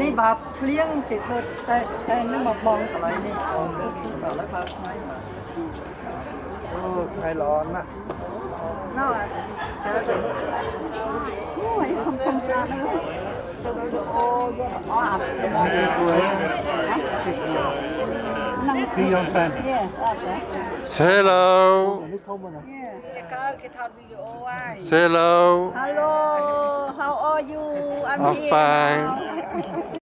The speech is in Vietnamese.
នេះបើភ្លៀងគេធ្វើតែតែនឹងមកបងកន្លែងនេះបងបើឥឡូវបើថ្ងៃមកโอ้ไทยร้อนนะណោះចាទៅអូយខំខំស្អាតហ្នឹងទៅអូយកអត់ Yes អត់ទេ Say hello. Say hello. Hello how are you I'm I'm fine. now.